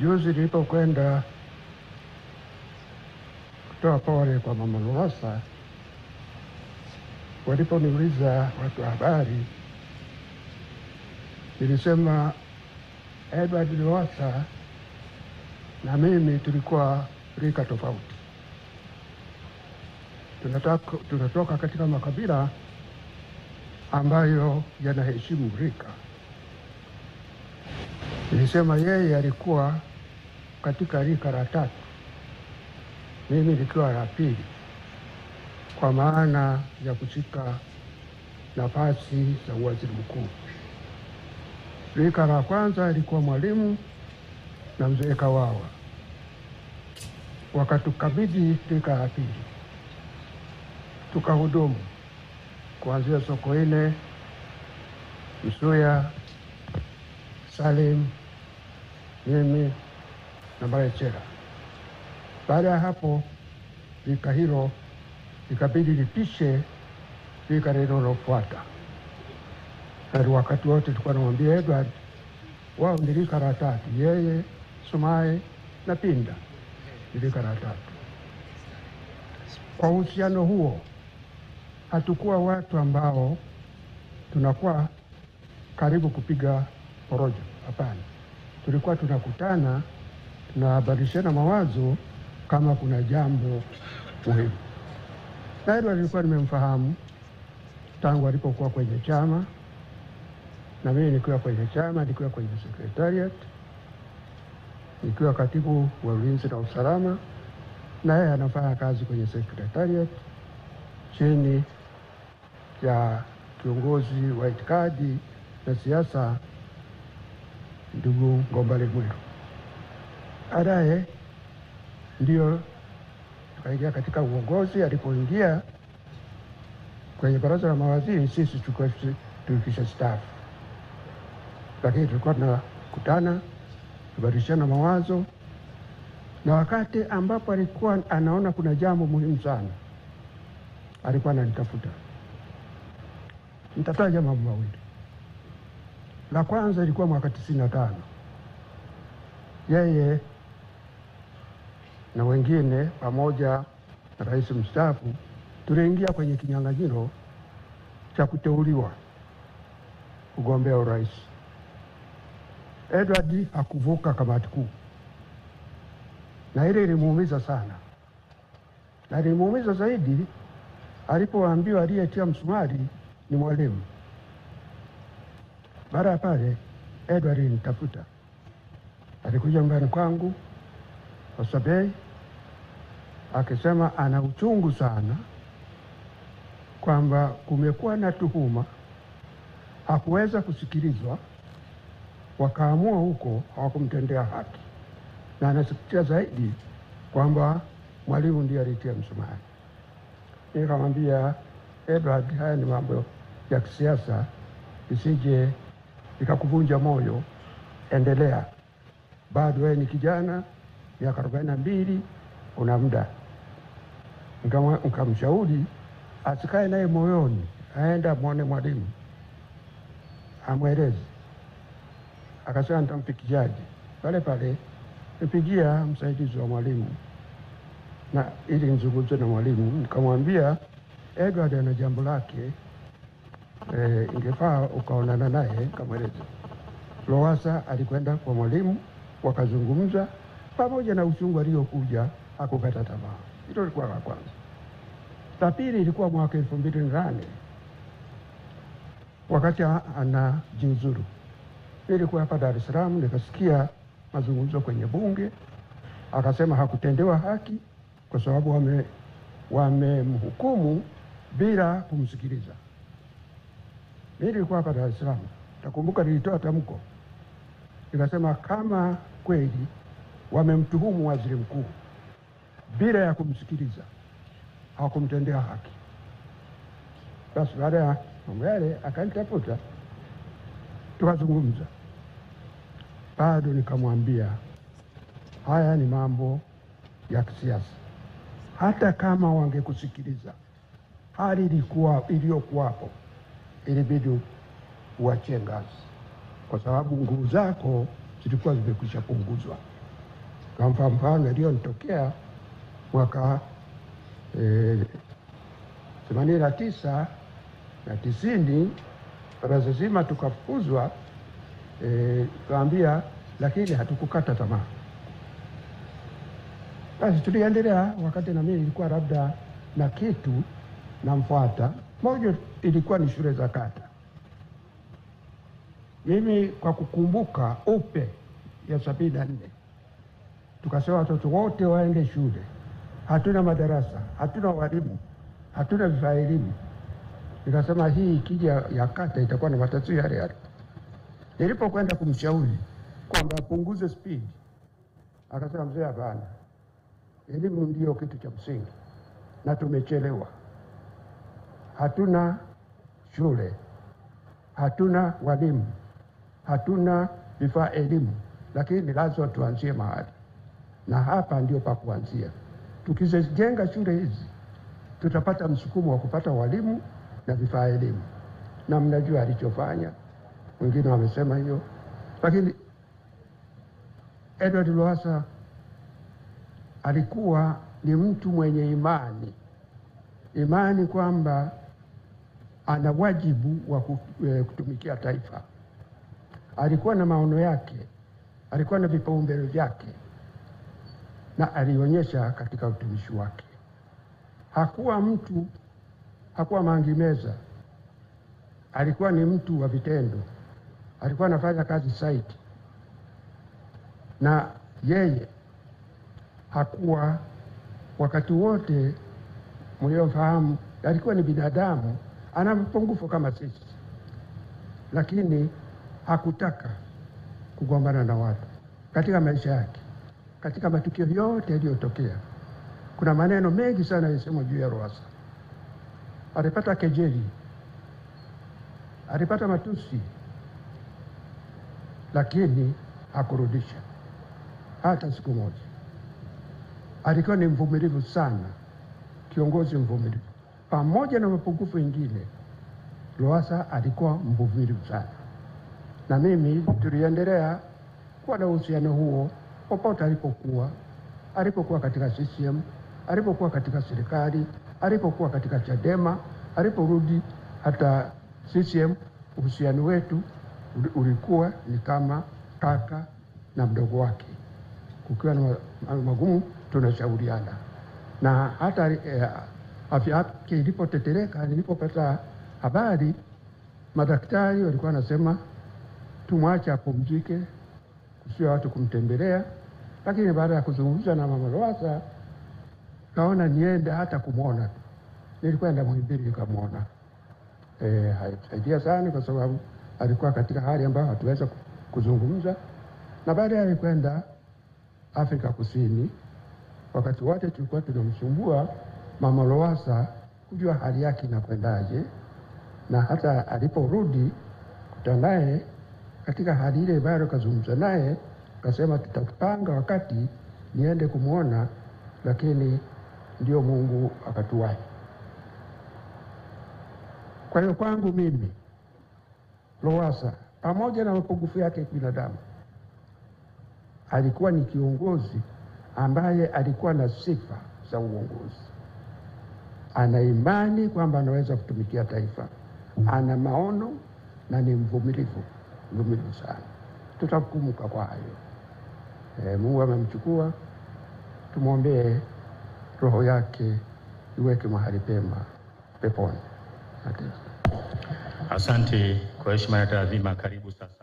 Juzi nilipokwenda kutoa pole kwa mama Lowassa, waliponiuliza watu wa habari, nilisema Edward Lowassa na mimi tulikuwa rika tofauti, tunatoka, tunatoka katika makabila ambayo yanaheshimu rika. Nilisema yeye alikuwa katika rika la tatu, mimi nikiwa la pili, kwa maana ya kushika nafasi za uwaziri mkuu. Rika la kwanza alikuwa Mwalimu na mzee Kawawa, wakatukabidhi rika la pili, tukahudumu. Kuanzia Sokoine, Msuya, Salim, mimi na Mbarechera. Baada ya hapo, vika hilo ikabidi lipishe vika linalofuata, na wakati wote tulikuwa namwambia Edward, wao ni rika la tatu, yeye Sumaye na Pinda ni rika la tatu. Kwa uhusiano huo, hatukuwa watu ambao tunakuwa karibu kupiga porojo. Hapana, tulikuwa tunakutana, tunabadilishana mawazo kama kuna jambo muhimu. Na hilo nilikuwa nimemfahamu tangu alipokuwa kwenye chama na mimi nikiwa kwenye chama, nikiwa kwenye secretariat, nikiwa katibu wa ulinzi na usalama, na yeye anafanya kazi kwenye secretariat chini ya kiongozi wa itikadi na siasa ndugu Ngombale Mwiru. Baadaye ndio tukaingia katika uongozi. Alipoingia kwenye baraza la mawaziri, sisi tulikuwa tulikisha staff, lakini tulikuwa tunakutana kubadilishana mawazo, na wakati ambapo alikuwa anaona kuna jambo muhimu sana, alikuwa ananitafuta. Nitataja mambo mawili. La kwanza ilikuwa mwaka tisini na tano, yeye na wengine pamoja na rais mstaafu tuliingia kwenye kinyang'anyiro cha kuteuliwa kugombea urais. Edward hakuvuka kamati kuu, na ile ilimuumiza sana, na ilimuumiza zaidi alipoambiwa aliyetia msumari ni Mwalimu. Baada ya pale, Edward nitafuta, alikuja nyumbani kwangu Oysterbay akisema ana uchungu sana kwamba kumekuwa na tuhuma, hakuweza kusikilizwa, wakaamua huko hawakumtendea haki, na anasikitia zaidi kwamba Mwalimu ndiye alitia msumari. Nikamwambia Edward, haya ni mambo ya kisiasa, isije ikakuvunja moyo, endelea, bado wewe ni kijana, miaka arobaini na mbili, una muda. Nkamshauri asikae naye moyoni, aenda mwone Mwalimu. Amwelezi Akasema nitampikiaje? Pale pale nipigia msaidizi wa Mwalimu. Na ili nzungumze na Mwalimu, nikamwambia Edward ana jambo lake e, ingefaa ukaonana naye kamweleza. Lowasa alikwenda kwa Mwalimu wakazungumza, pamoja na uchungu aliyokuja hakukata tamaa. Hilo lilikuwa la kwanza. La pili ilikuwa mwaka elfu mbili na nane wakati anajiuzuru, nilikuwa hapa Dar es Salaam, nikasikia mazungumzo kwenye Bunge, akasema hakutendewa haki kwa sababu wamemhukumu wame bila kumsikiliza. Mimi nilikuwa hapa Dar es Salaam, takumbuka nilitoa tamko nikasema, kama kweli wamemtuhumu waziri mkuu bila ya kumsikiliza, hawakumtendea haki. Basi baada ya mambo yale akanitafuta, tukazungumza. Bado nikamwambia haya ni mambo ya kisiasa, hata kama wangekusikiliza, hali ilikuwa iliyokuwapo, ilibidi uachie ngazi, kwa sababu nguvu zako zilikuwa zimekwisha punguzwa. Kama mfano iliyonitokea mwaka themanini na tisa na tisini, baraza zima tukafukuzwa. E, kaambia lakini hatukukata tamaa, basi tuliendelea. Wakati na mimi ilikuwa labda na kitu namfuata, moja ilikuwa ni shule za kata. Mimi kwa kukumbuka upe ya sabini na nne tukasema watoto wote waende shule. Hatuna madarasa, hatuna walimu, hatuna vifaa elimu. Nikasema hii ikija ya kata itakuwa na matatizo yale yale. Nilipokwenda kumshauri kwamba apunguze spidi, akasema mzee, hapana, elimu ndiyo kitu cha msingi na tumechelewa. Hatuna shule, hatuna walimu, hatuna vifaa elimu, lakini lazima tuanzie mahali, na hapa ndio pa kuanzia. Tukizijenga shule hizi tutapata msukumo wa kupata walimu na vifaa elimu, na mnajua alichofanya, wengine wamesema hiyo, lakini Edward Lowassa alikuwa ni mtu mwenye imani, imani kwamba ana wajibu wa kutumikia taifa. Alikuwa na maono yake, alikuwa na vipaumbele vyake, na alionyesha katika utumishi wake. Hakuwa mtu, hakuwa mangimeza, alikuwa ni mtu wa vitendo. Alikuwa anafanya kazi saiti na yeye hakuwa wakati wote mliofahamu, alikuwa ni binadamu, ana mapungufu kama sisi, lakini hakutaka kugombana na watu katika maisha yake. Katika matukio yote yaliyotokea, kuna maneno mengi sana yalisemwa juu ya Lowassa. Alipata kejeli, alipata matusi, lakini hakurudisha hata siku moja. Alikuwa ni mvumilivu sana, kiongozi mvumilivu. Pamoja na mapungufu mengine, Lowassa alikuwa mvumilivu sana, na mimi tuliendelea kuwa na uhusiano huo popote alipokuwa, alipokuwa katika CCM, alipokuwa katika serikali, alipokuwa katika Chadema, aliporudi hata CCM. Uhusiano wetu ulikuwa ni kama kaka na mdogo wake, kukiwa na magumu tunashauriana na hata eh, afya yake ilipotetereka, nilipopata habari, madaktari walikuwa wanasema tumwache apumzike, kusiwa watu kumtembelea. Lakini baada ya kuzungumza na mama Lowassa, kaona niende hata kumwona. Nilikwenda Muhimbili nikamwona. E, haisaidia sana kwa sababu alikuwa katika hali ambayo hatuweza kuzungumza, na baadaye alikwenda Afrika Kusini. Wakati wote tulikuwa tunamsumbua mama Lowassa kujua hali yake inakwendaje, na hata aliporudi kuta naye katika hali ile, bado kazungumza naye, kasema tutapanga wakati niende kumwona, lakini ndio Mungu akatuwahi. Kwa hiyo kwangu mimi Lowassa pamoja na mapungufu yake binadamu alikuwa ni kiongozi ambaye alikuwa na sifa za uongozi. Ana imani kwamba anaweza kutumikia taifa, ana maono na ni mvumilivu, mvumilivu sana. Tutakumbuka kwa hayo. E, Mungu amemchukua, tumwombee roho yake iweke mahali pema peponi. Asante. Kwa heshima ya taadhima. Karibu sasa.